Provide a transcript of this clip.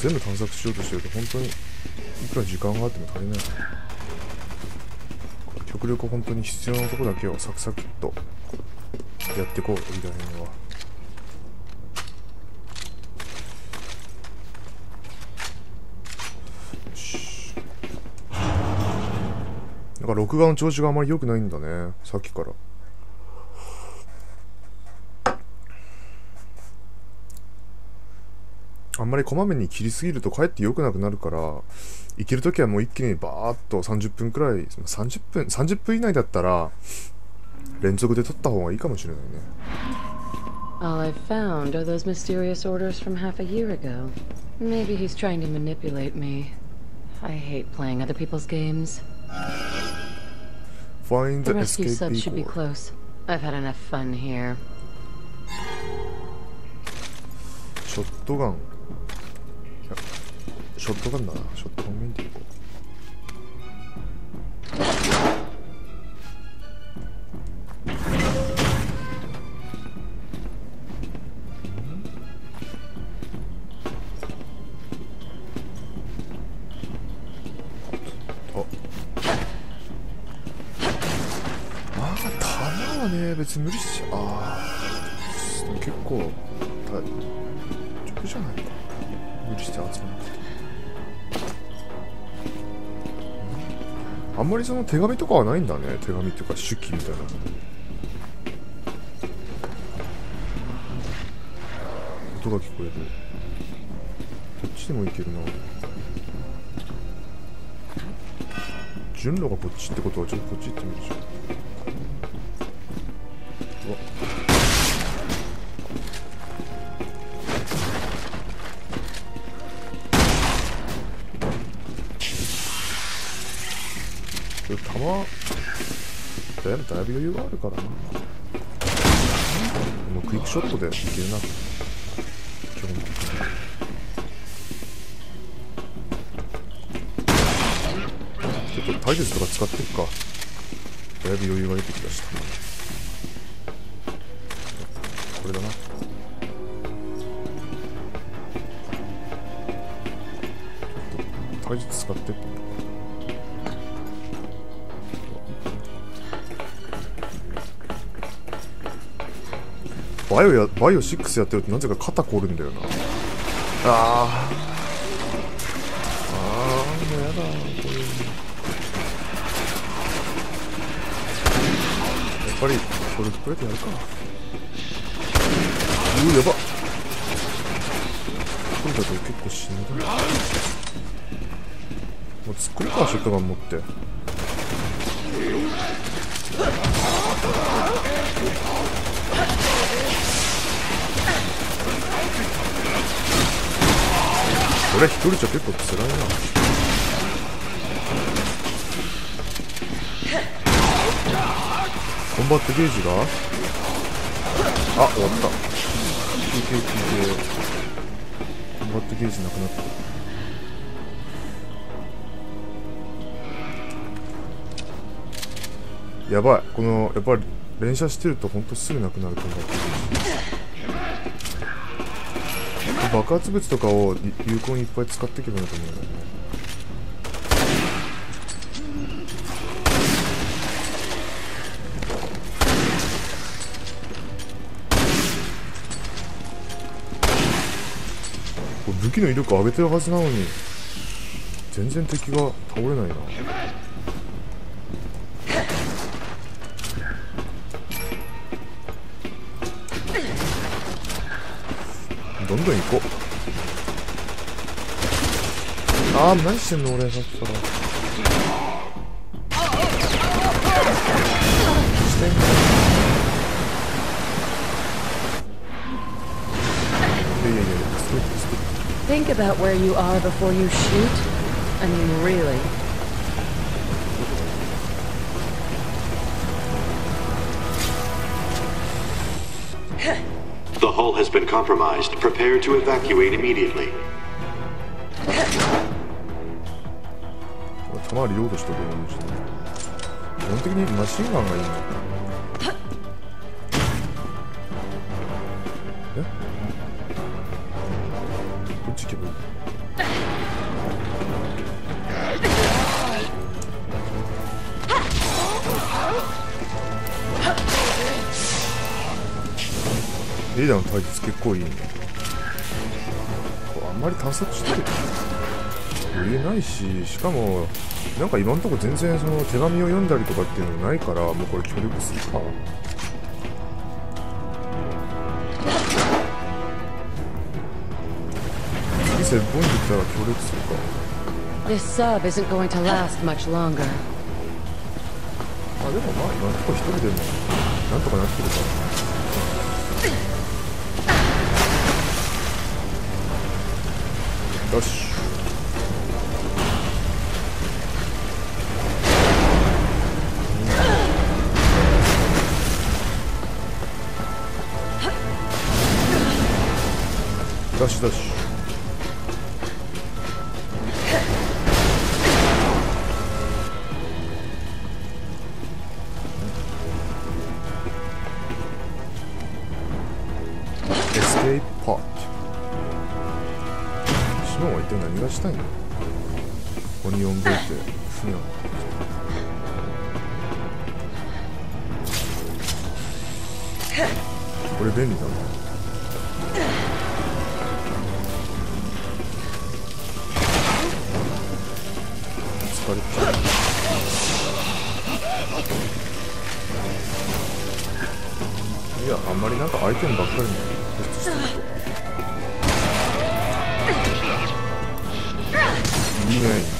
全部探索しようとしてると本当にいくら時間があっても足りない極力本当に必要なとこだけをサクサクっとやっていこうみたいなのは。よし。なんか録画の調子があまり良くないんだねさっきから。あんまりこまめに切りすぎるとかえって良くなくなるから行けるときはもう一気にバーッと30分くらい30分30分以内だったら連続で撮った方がいいかもしれないね All I've found are those mysterious orders from half a year ago. Maybe he's trying to manipulate me. I hate playing other people's games. Find The the rescue sub should be close. I've had enough fun here. ショットガンョットガンだな。ショットガンメインでいこうあまあ弾はね別に無理しちゃああでも結構た丈夫じゃないか。無理して集めなくて。あんまりその手紙とかはないんだね。手紙っていうか手記みたいな。音が聞こえる。こっちでも行けるな。順路がこっちってことはちょっとこっち行ってみるでし。ょうわちょっと弾だいぶだいぶ余裕があるからな。もうクイックショットでいけるな。基本的にちょっと体術とか使っていくか。だいぶ余裕が出てきまし。これだな。体術使ってってバイオやバイオ6やってるとなぜか肩凝るんだよな。あー。あーもうやだ。こういうのやっぱりこれプレートやるか。うーやば。っこれだと結構死ぬだもう突っ込むかショットガン持ってれ一人じゃ結構辛いな。コンバットゲージが？あ終わった。PKP でコンバットゲージなくなった。やばい。このやっぱり連射してるとほんとすぐなくなるコンバットゲージ。爆発物とかを有効にいっぱい使っていけばいいと思うんだよね武器の威力上げてるはずなのに全然敵が倒れないな。やストイックストイック Think about where you are before you shoot. I mean, really. The hull has been compromised. Prepare to evacuate immediately. 弾リロードしとくようにして基本的にマシンガンがリーダーの対決結構いいね。あんまり探索してる余裕ないししかもなんか今のところ全然その手紙を読んだりとかっていうのないからもうこれ協力するか。次セブンに来たら協力するか。This sub isn't going to last much longer. あでもまあ今のところ一人でもなんとかなってるからよしダッシュダッシュエスケープパートシモンは一体何がしたいの？オニオンベイて船をこれ便利だな。疲れ。たいやあんまりなんかアイテムばっかりに固執してるといいね